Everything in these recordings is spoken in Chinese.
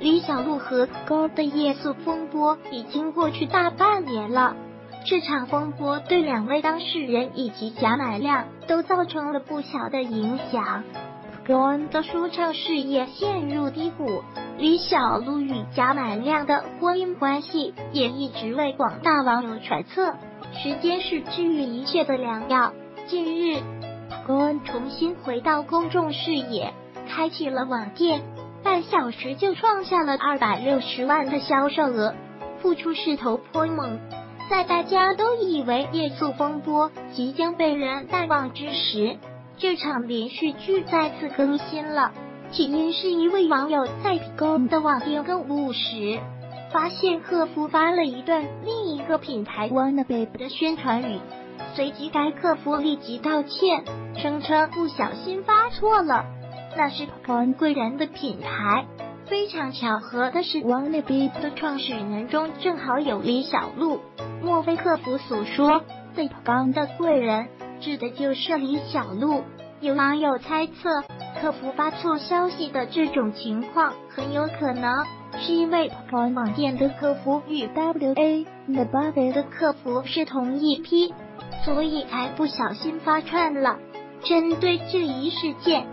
李小璐和高的夜宿风波已经过去大半年了。这场风波对两位当事人以及贾乃亮都造成了不小的影响。高的说唱事业陷入低谷，李小璐与贾乃亮的婚姻关系也一直为广大网友揣测。时间是治愈一切的良药。近日，高恩重新回到公众视野，开启了网店，半小时就创下了二百六十万的销售额，复出势头颇猛。在大家都以为夜宿风波即将被人淡忘之时，这场连续剧再次更新了。起因是一位网友在高恩的网店购物时，发现客服发了一段另一个品牌 Wannabe 的宣传语。随即，该客服立即道歉，声称不小心发错了，那是王贵人的品牌。非常巧合的是，Wannabe 的创始人中正好有李小璐。莫非客服所说的“刚的贵人”指的就是李小璐？有网友猜测，客服发错消息的这种情况，很有可能是因为网店的客服与 W A 的客服是同一批。所以才不小心发串了。针对这一事件，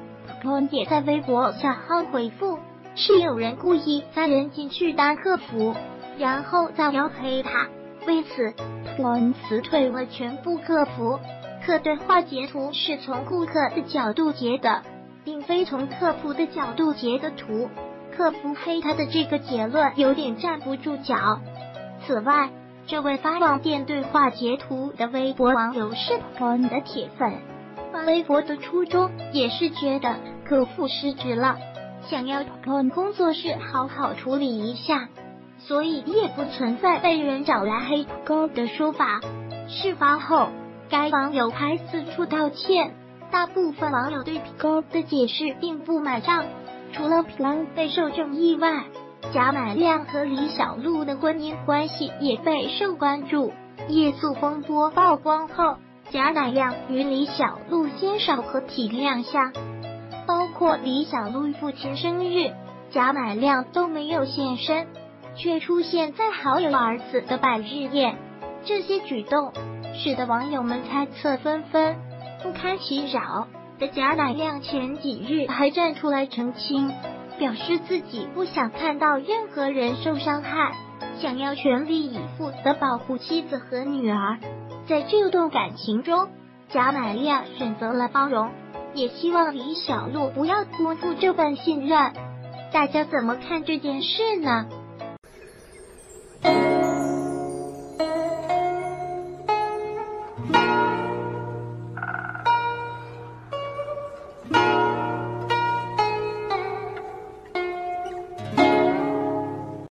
龙也在微博小号回复：是有人故意塞人进去当客服，然后再要黑他。为此，龙辞退了全部客服。客对话截图是从顾客的角度截的，并非从客服的角度截的图。客服黑他的这个结论有点站不住脚。此外，这位发网店对话截图的微博网友是朋的铁粉，发微博的初衷也是觉得客服失职了，想要朋工作室好好处理一下，所以也不存在被人找来黑哥的说法。事发后，该网友还四处道歉，大部分网友对哥的解释并不买账，除了皮狼备受争议外。贾乃亮和李小璐的婚姻关系也备受关注。夜宿风波曝光后，贾乃亮与李小璐鲜少和体亮相，包括李小璐父亲生日，贾乃亮都没有现身，却出现在好友儿子的百日宴。这些举动使得网友们猜测纷纷。不堪其扰的贾乃亮前几日还站出来澄清。表示自己不想看到任何人受伤害，想要全力以赴的保护妻子和女儿。在这段感情中，贾乃亮选择了包容，也希望李小璐不要辜负这份信任。大家怎么看这件事呢？